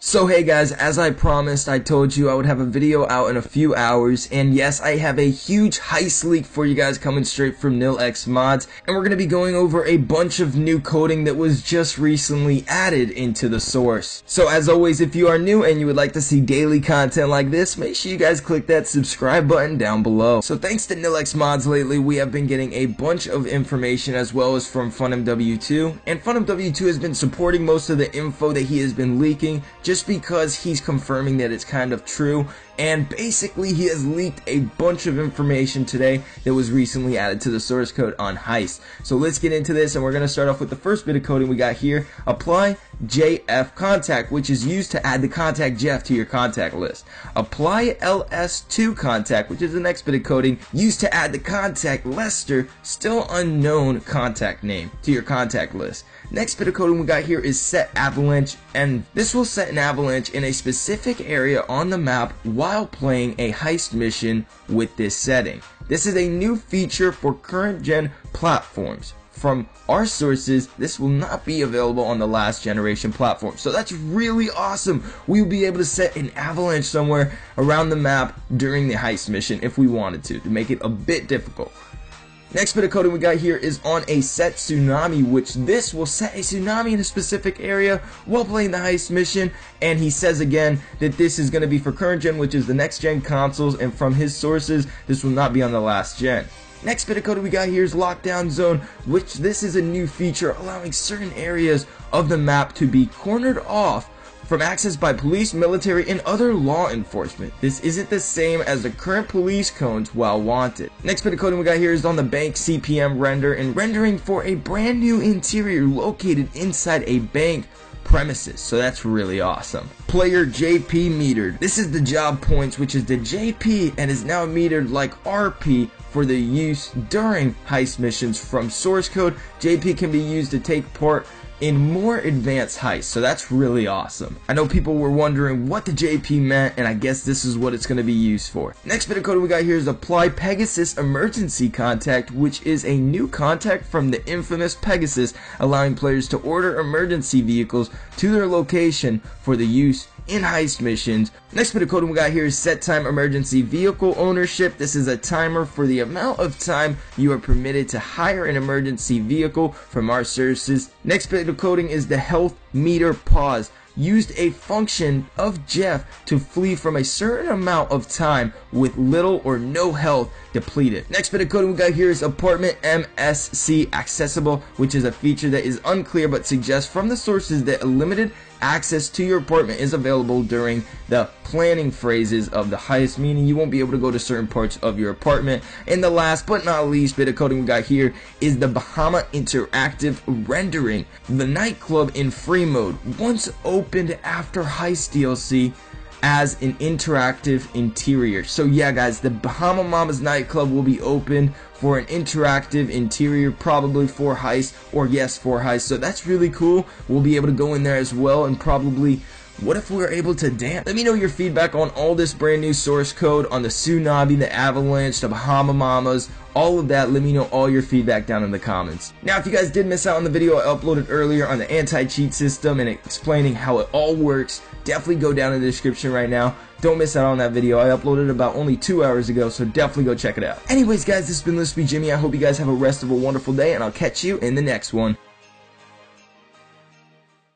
So hey guys, as I promised, I told you I would have a video out in a few hours, and yes, I have a huge heist leak for you guys coming straight from NilX Mods, and we're going to be going over a bunch of new coding that was just recently added into the source. So as always, if you are new and you would like to see daily content like this, make sure you guys click that subscribe button down below. So thanks to NilX Mods lately, we have been getting a bunch of information as well as from FunMW2, and FunMW2 has been supporting most of the info that he has been leaking, just because he's confirming that it's kind of true. And basically, he has leaked a bunch of information today that was recently added to the source code on Heist. So let's get into this, and we're going to start off with the first bit of coding we got here. Apply JF contact, which is used to add the contact Jeff to your contact list. Apply LS2 contact, which is the next bit of coding, used to add the contact Lester, still unknown contact name, to your contact list. Next bit of coding we got here is set avalanche, and this will set an avalanche in a specific area on the map while playing a heist mission with this setting. This is a new feature for current gen platforms. From our sources, this will not be available on the last generation platform. So that's really awesome. We will be able to set an avalanche somewhere around the map during the heist mission if we wanted to, to make it a bit difficult. Next bit of coding we got here is on a set tsunami, which this will set a tsunami in a specific area while playing the heist mission. And he says again that this is going to be for current gen, which is the next gen consoles. And from his sources, this will not be on the last gen. Next bit of code we got here is Lockdown Zone, which this is a new feature allowing certain areas of the map to be cornered off from access by police, military, and other law enforcement. This isn't the same as the current police cones while wanted. Next bit of coding we got here is on the bank CPM render and rendering for a brand new interior located inside a bank premises. So that's really awesome. Player JP metered. This is the job points, which is the JP and is now metered like RP for the use during heist missions from source code. JP can be used to take part in more advanced heists, so that's really awesome. I know people were wondering what the JP meant, and I guess this is what it's going to be used for. Next bit of code we got here is apply Pegasus emergency contact, which is a new contact from the infamous Pegasus, allowing players to order emergency vehicles to their location for the use in heist missions. Next bit of coding we got here is set time emergency vehicle ownership. This is a timer for the amount of time you are permitted to hire an emergency vehicle from our services. Next bit of coding is the health meter pause used a function of Jeff to flee from a certain amount of time with little or no health depleted. Next bit of coding we got here is apartment MSC accessible, which is a feature that is unclear but suggests from the sources that a limited access to your apartment is available during the planning phases of the heist, meaning you won't be able to go to certain parts of your apartment. And the last but not least bit of coding we got here is the Bahama Interactive Rendering. The nightclub in free mode, once opened after heist DLC, as an interactive interior. So yeah guys, the Bahama Mamas nightclub will be open for an interactive interior, probably for heist, or yes, for heist. So that's really cool. We'll be able to go in there as well and probably what if we were able to dance? Let me know your feedback on all this brand new source code on the Tsunami, the Avalanche, the Bahama Mamas, all of that. Let me know all your feedback down in the comments. Now, if you guys did miss out on the video I uploaded earlier on the anti-cheat system and explaining how it all works, definitely go down in the description right now. Don't miss out on that video. I uploaded about only two hours ago, so definitely go check it out. Anyways, guys, this has been Lispy Jimmy. I hope you guys have a rest of a wonderful day, and I'll catch you in the next one.